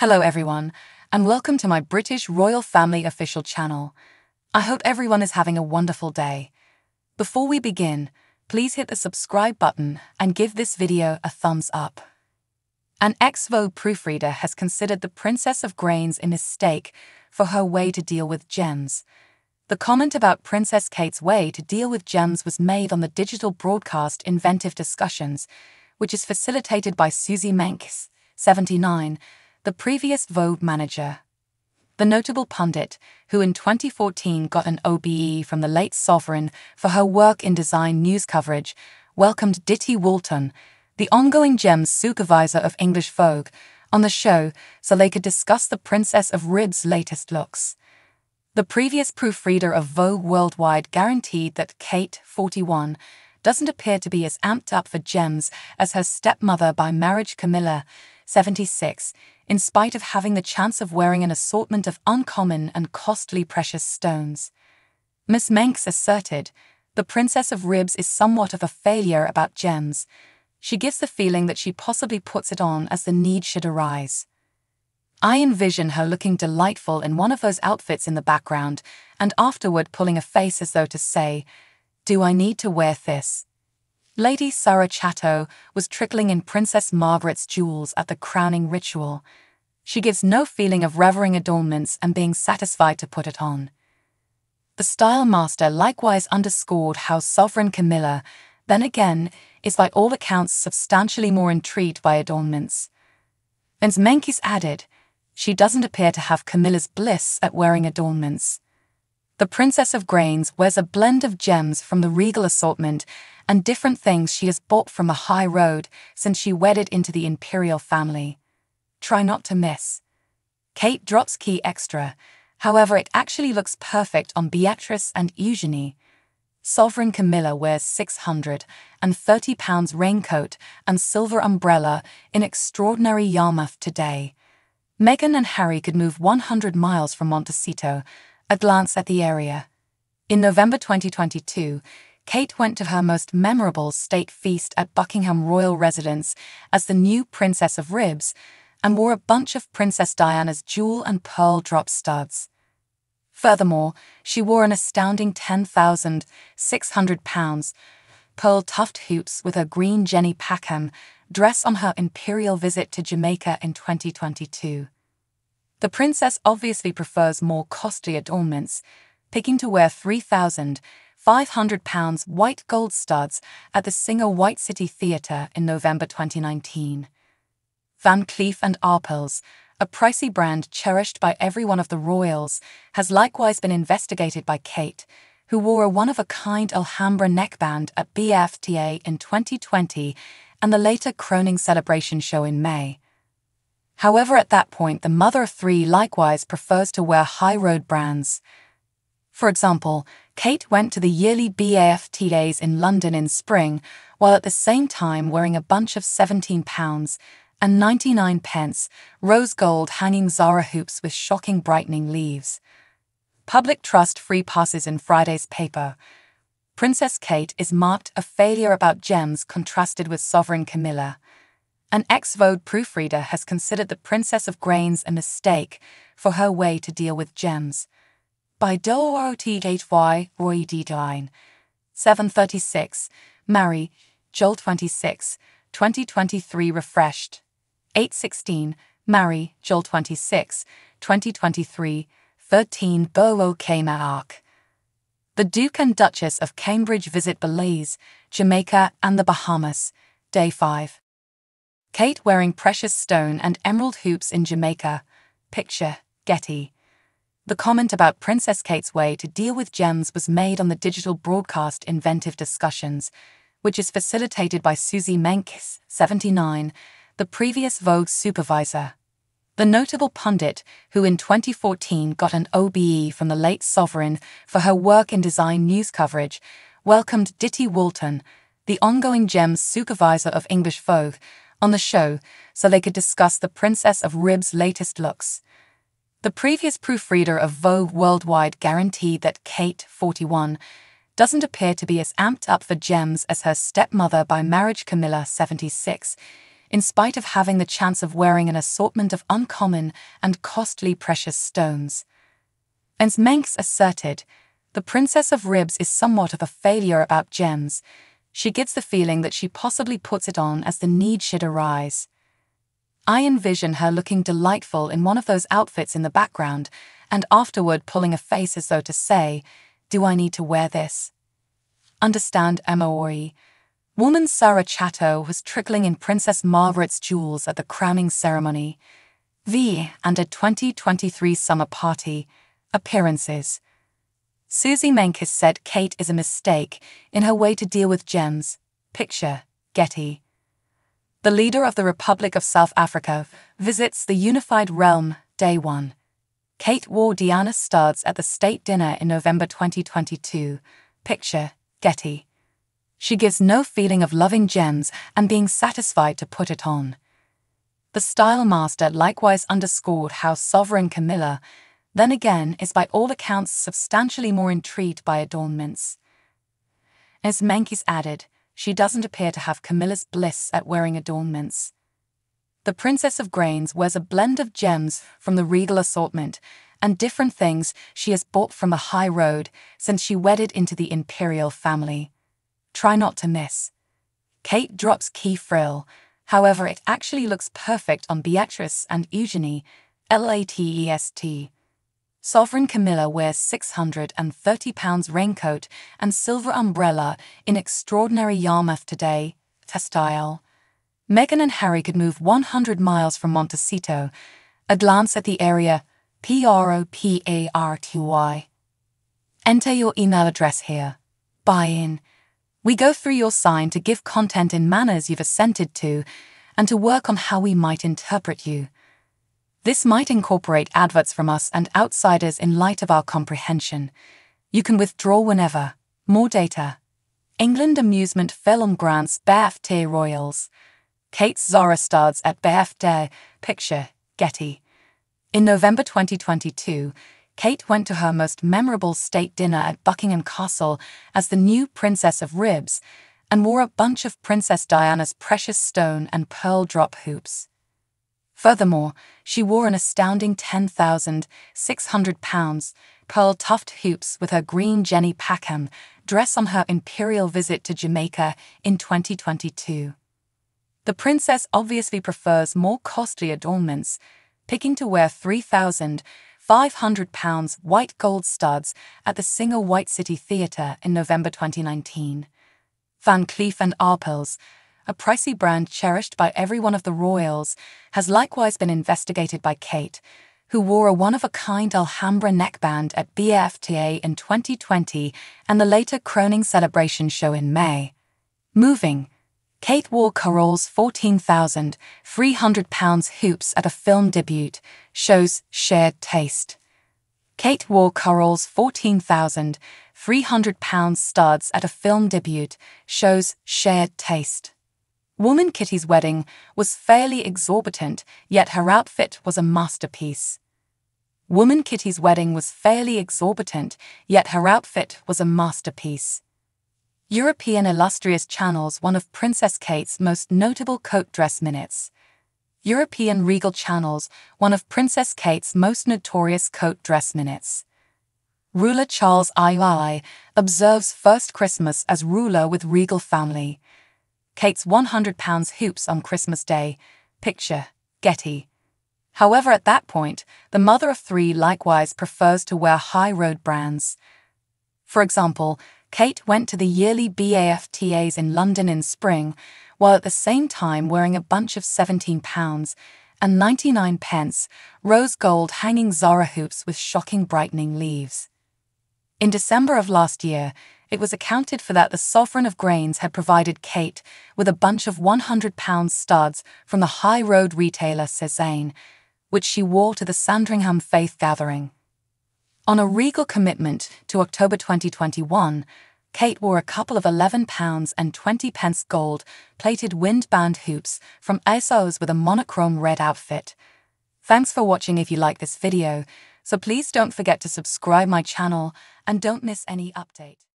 Hello, everyone, and welcome to my British Royal Family official channel. I hope everyone is having a wonderful day. Before we begin, please hit the subscribe button and give this video a thumbs up. An ex Vogue proofreader has considered the Princess of Grains a mistake for her way to deal with gems. The comment about Princess Kate's way to deal with gems was made on the digital broadcast Inventive Discussions, which is facilitated by Suzy Menkes, 79, the previous Vogue manager. The notable pundit, who in 2014 got an OBE from the late sovereign for her work in design news coverage, welcomed Ditty Walton, the ongoing gems supervisor of English Vogue, on the show so they could discuss the Princess of Ribs' latest looks. The previous proofreader of Vogue Worldwide guaranteed that Kate, 41, doesn't appear to be as amped up for gems as her stepmother by marriage Camilla, 76, in spite of having the chance of wearing an assortment of uncommon and costly precious stones. Miss Menkes asserted, the Princess of Ribs is somewhat of a failure about gems. She gives the feeling that she possibly puts it on as the need should arise. I envision her looking delightful in one of those outfits in the background, and afterward pulling a face as though to say, Do I need to wear this? Lady Sarah Chatto was trickling in Princess Margaret's jewels at the crowning ritual. She gives no feeling of revering adornments and being satisfied to put it on. The style master likewise underscored how Sovereign Camilla, then again, is by all accounts substantially more intrigued by adornments. And Menkes added, she doesn't appear to have Camilla's bliss at wearing adornments. The Princess of Grains wears a blend of gems from the regal assortment and different things she has bought from the high road since she wedded into the imperial family. Try not to miss. Kate drops key extra, however, it actually looks perfect on Beatrice and Eugenie. Sovereign Camilla wears 630 pounds raincoat and silver umbrella in extraordinary Yarmouth today. Meghan and Harry could move 100 miles from Montecito a glance at the area. In November 2022, Kate went to her most memorable state feast at Buckingham Royal Residence as the new Princess of Ribs and wore a bunch of Princess Diana's jewel and pearl drop studs. Furthermore, she wore an astounding 10,600 pounds pearl tuft hoops with her green Jenny Packham dress on her imperial visit to Jamaica in 2022. The princess obviously prefers more costly adornments, picking to wear 3,500 pounds white gold studs at the Singer White City Theatre in November 2019. Van Cleef and Arpels, a pricey brand cherished by every one of the royals, has likewise been investigated by Kate, who wore a one-of-a-kind Alhambra neckband at BAFTA in 2020 and the later Croning Celebration show in May. However, at that point, the mother of three likewise prefers to wear high road brands. For example, Kate went to the yearly BAFTAs in London in spring, while at the same time wearing a bunch of 17 pounds and 99 pence rose gold hanging Zara hoops with shocking brightening leaves. Public trust free passes in Friday's paper. Princess Kate is marked a failure about gems contrasted with Sovereign Camilla. An ex Vogue proofreader has considered the Princess of Grains a mistake for her way to deal with gems. By Dorothy Roy D. Dine. 736. Mary, Joel 26, 2023 refreshed. 816. Mary, Joel 26, 2023, 13 Bowo Arc. The Duke and Duchess of Cambridge visit Belize, Jamaica, and the Bahamas. Day 5. Kate wearing precious stone and emerald hoops in Jamaica. Picture, Getty. The comment about Princess Kate's way to deal with gems was made on the digital broadcast Inventive Discussions, which is facilitated by Suzy Menkes, 79, the previous Vogue supervisor. The notable pundit, who in 2014 got an OBE from the late sovereign for her work in design news coverage, welcomed Ditty Walton, the ongoing gems supervisor of English Vogue, on the show so they could discuss the Princess of Ribs' latest looks. The previous proofreader of Vogue Worldwide guaranteed that Kate, 41, doesn't appear to be as amped up for gems as her stepmother by marriage Camilla, 76, in spite of having the chance of wearing an assortment of uncommon and costly precious stones. As Manx asserted, the Princess of Ribs is somewhat of a failure about gems. She gets the feeling that she possibly puts it on as the need should arise. I envision her looking delightful in one of those outfits in the background, and afterward pulling a face as though to say, Do I need to wear this? Understand Emory. Woman Sarah Chatto was trickling in Princess Margaret's jewels at the crowning ceremony. V and a 2023 summer party. Appearances. Suzy Menkes said Kate is a mistake in her way to deal with gems. Picture, Getty. The leader of the Republic of South Africa visits the unified realm, day one. Kate wore Diana studs at the state dinner in November 2022. Picture, Getty. She gives no feeling of loving gems and being satisfied to put it on. The style master likewise underscored how sovereign Camilla then again is by all accounts substantially more intrigued by adornments. As Menkes added, she doesn't appear to have Camilla's bliss at wearing adornments. The Princess of Grains wears a blend of gems from the regal assortment and different things she has bought from the high road since she wedded into the imperial family. Try not to miss. Kate drops key frill, however, it actually looks perfect on Beatrice and Eugenie, L-A-T-E-S-T. Sovereign Camilla wears 630 pounds raincoat and silver umbrella in extraordinary Yarmouth today, style. Meghan and Harry could move 100 miles from Montecito. A glance at the area, P-R-O-P-A-R-T-Y. Enter your email address here. Buy in. We go through your sign to give content in manners you've assented to and to work on how we might interpret you. This might incorporate adverts from us and outsiders in light of our comprehension. You can withdraw whenever. More data. England Amusement Film grants BFT Royals. Kate's Zara studs at BFT. Picture, Getty. In November 2022, Kate went to her most memorable state dinner at Buckingham Castle as the new Princess of Ribs and wore a bunch of Princess Diana's precious stone and pearl drop hoops. Furthermore, she wore an astounding 10,600 pounds pearl tuft hoops with her green Jenny Packham dress on her imperial visit to Jamaica in 2022. The princess obviously prefers more costly adornments, picking to wear 3,500 pounds white gold studs at the Singer White City Theatre in November 2019. Van Cleef and Arpels a pricey brand cherished by every one of the royals, has likewise been investigated by Kate, who wore a one of a kind Alhambra neckband at BAFTA in 2020 and the later Croning Celebration show in May. Moving, Kate wore Carol's 14,300 pounds hoops at a film debut, shows shared taste. Kate wore Carol's 14,300 pounds studs at a film debut, shows shared taste. Woman Kitty's wedding was fairly exorbitant, yet her outfit was a masterpiece. Woman Kitty's wedding was fairly exorbitant, yet her outfit was a masterpiece. European Illustrious Channels one of Princess Kate's most notable coat dress minutes. European Regal Channels one of Princess Kate's most notorious coat dress minutes. Ruler Charles II observes first Christmas as ruler with regal family. Kate's £100 hoops on Christmas Day. Picture, Getty. However, at that point, the mother of three likewise prefers to wear high road brands. For example, Kate went to the yearly BAFTAs in London in spring, while at the same time wearing a bunch of £17 and 99 pence rose gold hanging Zara hoops with shocking brightening leaves. In December of last year, it was accounted for that the Sovereign of Grains had provided Kate with a bunch of £100 studs from the high road retailer Sézane, which she wore to the Sandringham Faith Gathering. On a regal commitment to October 2021, Kate wore a couple of £11 and 20 pence gold plated windband hoops from ASOS with a monochrome red outfit. Thanks for watching if you like this video, so please don't forget to subscribe my channel and don't miss any update.